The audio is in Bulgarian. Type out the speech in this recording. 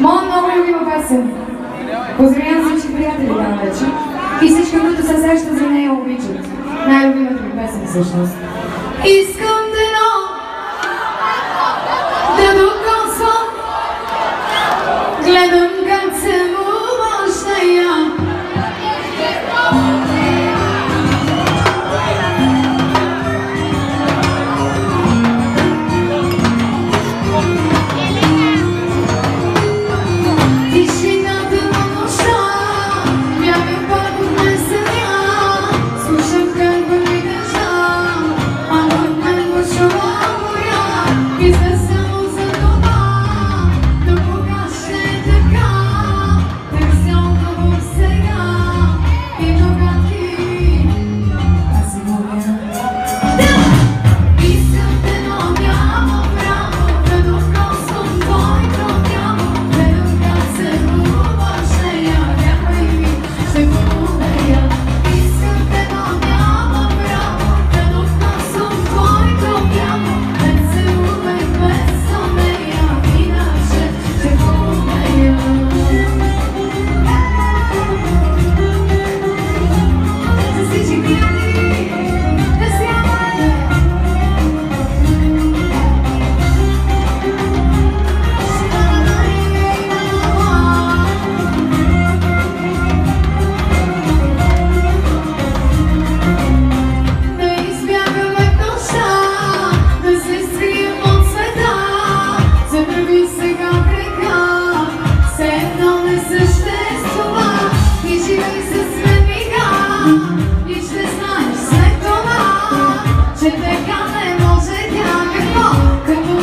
Моя много любима песен. Поздравявам всички приятели на вече и всички, които се срещат за нея, обичат. Най-любимата ми песен всъщност. Искам C'était carrément que vous